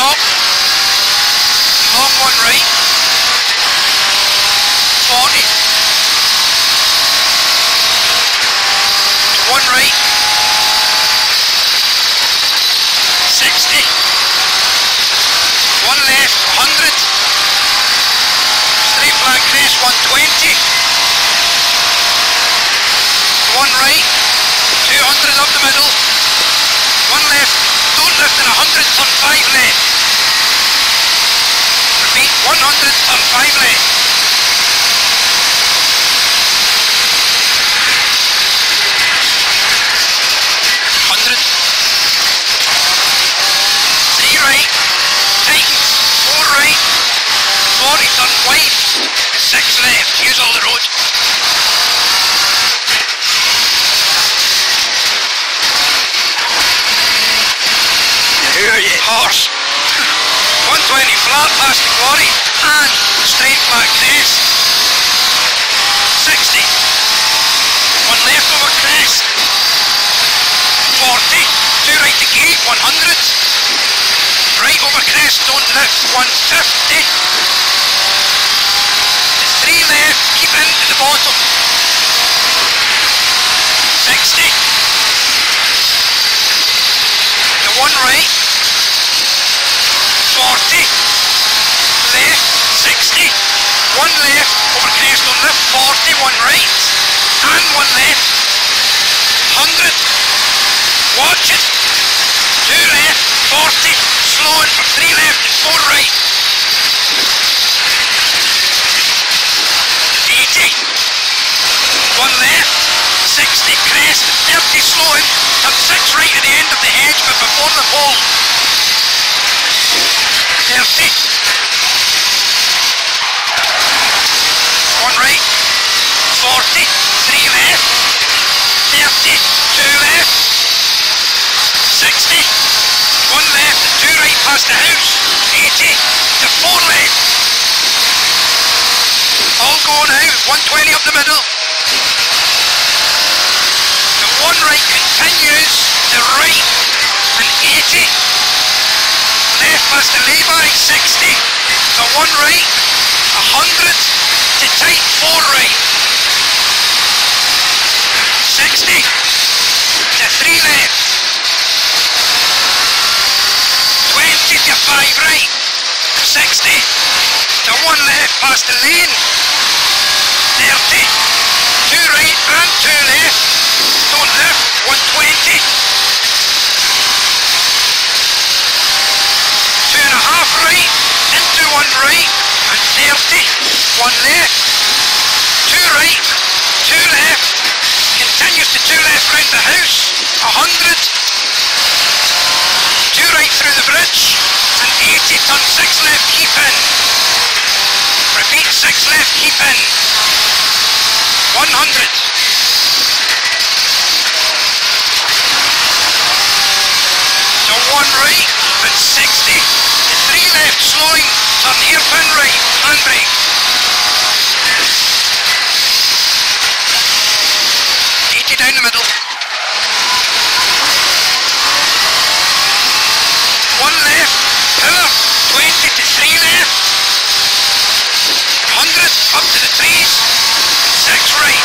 edge, 200. To the top. Long one right. 40. One right. 60. One left, 100. Straight flag crest, 120. One right, 200 up the middle. One left, don't lift in 100, turn 5 left. Repeat, 100, turn 5 left. Hundred. Three right. Tightens. Four right. Forty turn wide. Six left. Use all the road. Here you Horse. 120 flat past the quarry and straight flat crest. 60. One left over crest. 40. Two right to gate. 100. Right over crest. Don't lift. 150. Three left. Keep in at the bottom. 60. The one right. 40, left, 60, one left, over crest on left, 40, one right, and one left, 100, watch it, two left, 40, slowing for three left and four right, 80, one left, 60, crest, 30, slowing, turn six right at the end of the hedge, but before the pole, 30. One right. 40. Three left. 30. Two left. 60. One left and two right past the house. 80. To four left. All going out. 120 up the middle. The one right continues to right and 80 past the lay-by, 60, to one right, 100, to tight, four right, 60, to three left, 20 to five right, 60, to one left past the lane, 30, two right and two left, don't lift, 120, two and a half right, into one right, and 30, one left, two right, two left, continues to two left round the house, 100, two right through the bridge, and 80, turn six left, keep in, repeat, six left, keep in, 100, to one right, and 60, to three left, slowing, turn hairpin right, handbrake. 80 middle. One left, pillar, 20 to three left. 100 up to the trees, six right,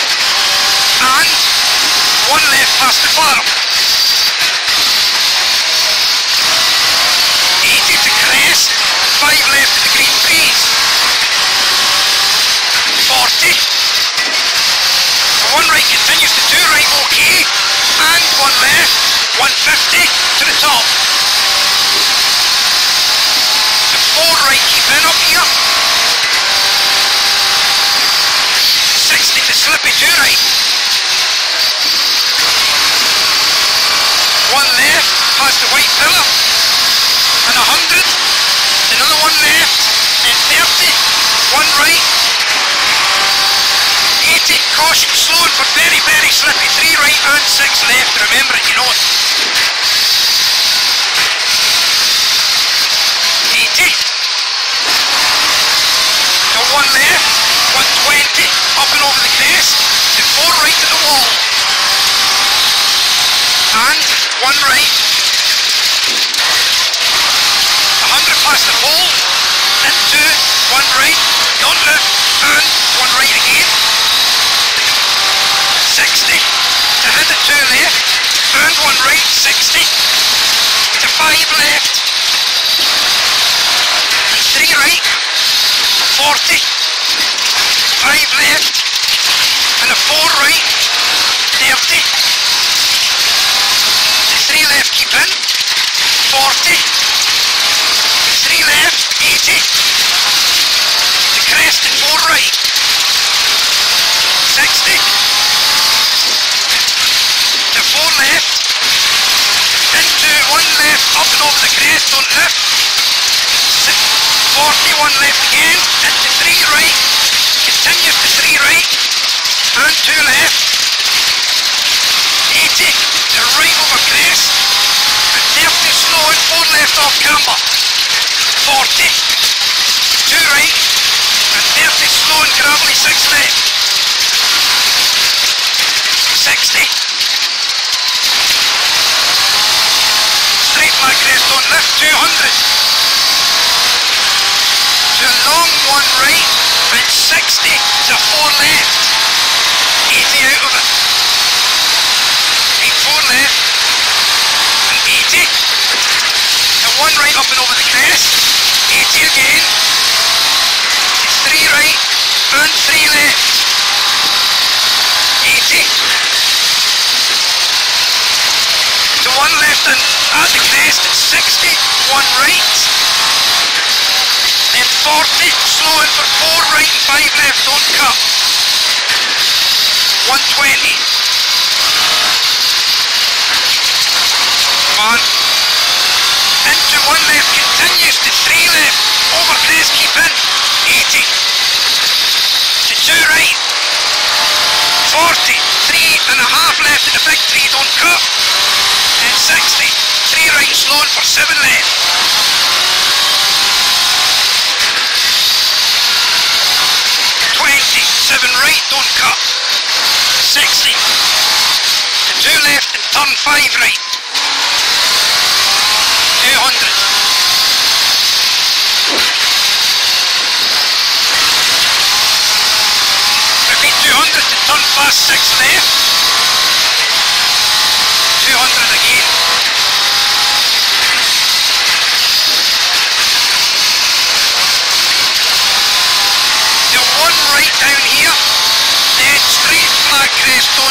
and one left past the farm. 80 to crest, five left to the green trees. 40. The one right continues to two right, okay, and one left, 150 to the top. The four right, keep in up here. 60 to slippy, two right. One left, past the white pillar and 100, another one left, and 30, one right, 80, caution, slowing for very, very slippy, three right and six left, remember it, you know it. one right. 100 past the hole. Into one right. Don't move. Boom. One right again. 60. To hit the two left. Boom. One right. 60. To five left. Three right. 40. Five left. 41 left. Again, into three right, continues to three right, and two left, 80, to right over crest, and 30 slow and four left off camber, 40, two right, and 30 slow and gravelly six left, 60, straight flag crest on lift, 200, to long one right, and 60 to four left, 80 out of it, eight four left, and 80, to one right up and over the crest, 80 again, to three right, and three left, 80, and at the crest, 60, one right, then 40, slow in for four right and five left, don't cut. 120. Come on. Into one left, continues to three left, over crest, keep in, 80. To two right, 40, three and a half left in the big three, don't cut. And 60, three right, slowing for seven left. 20, seven right, don't cut. 60, to two left and turn five right. 200. Repeat 200 to turn fast six left. 200 again. The one right down here, then straight flag crest